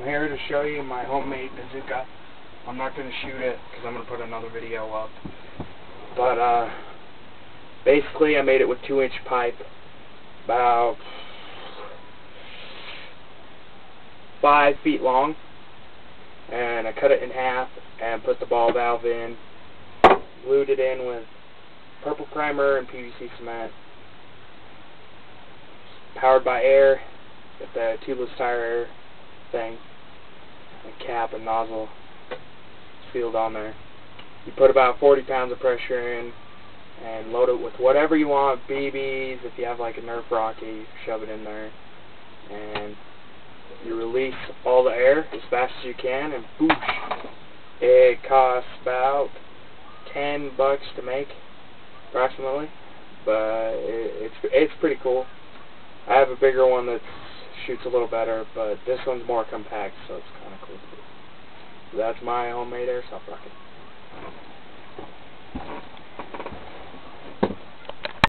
I'm here to show you my homemade bazooka. I'm not going to shoot it because I'm going to put another video up. But, uh, basically I made it with 2 inch pipe. About 5 feet long. And I cut it in half and put the ball valve in. Glued it in with purple primer and PVC cement. Powered by air with the tubeless tire air thing. A cap and nozzle sealed on there. You put about 40 pounds of pressure in and load it with whatever you want, BBs, if you have like a Nerf Rocky, shove it in there. And you release all the air as fast as you can and boosh. It costs about 10 bucks to make approximately, but it, it's it's pretty cool. I have a bigger one that shoots a little better, but this one's more compact, so it's kind of cool. That's my homemade airsoft rocket.